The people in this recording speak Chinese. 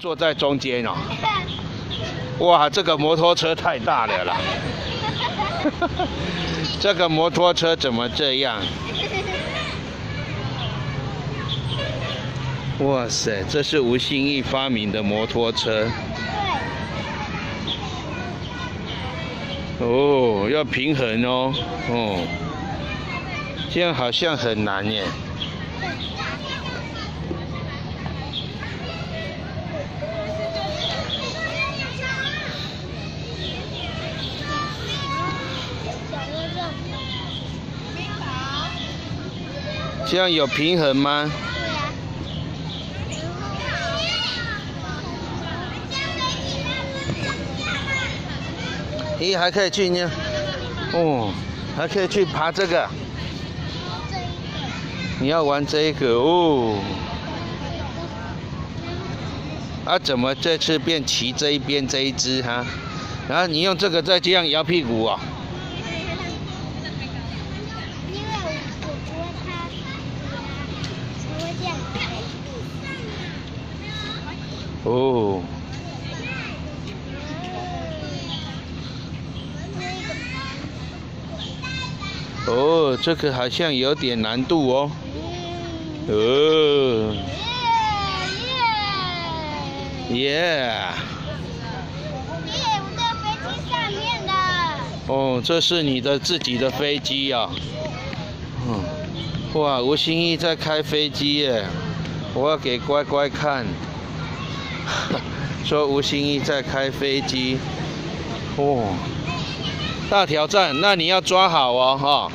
坐在中间哦。哇，这个摩托车太大了啦！这个摩托车怎么这样？哇塞，这是吴兴义发明的摩托车。哦，要平衡哦，哦，这样好像很难耶。这样有平衡吗？咦，还可以去呢，哦，还可以去爬这个。你要玩这个哦。啊，怎么这次变骑这一边这一只哈？然后你用这个再这样摇屁股啊？哦。哦，哦这个好像有点难度哦。哦。耶耶。耶。我在飞机上面的。哦，这是你的自己的飞机呀。嗯。哇，吴心怡在开飞机耶！我要给乖乖看。说吴心怡在开飞机。哇。大挑战，那你要抓好哦，哈。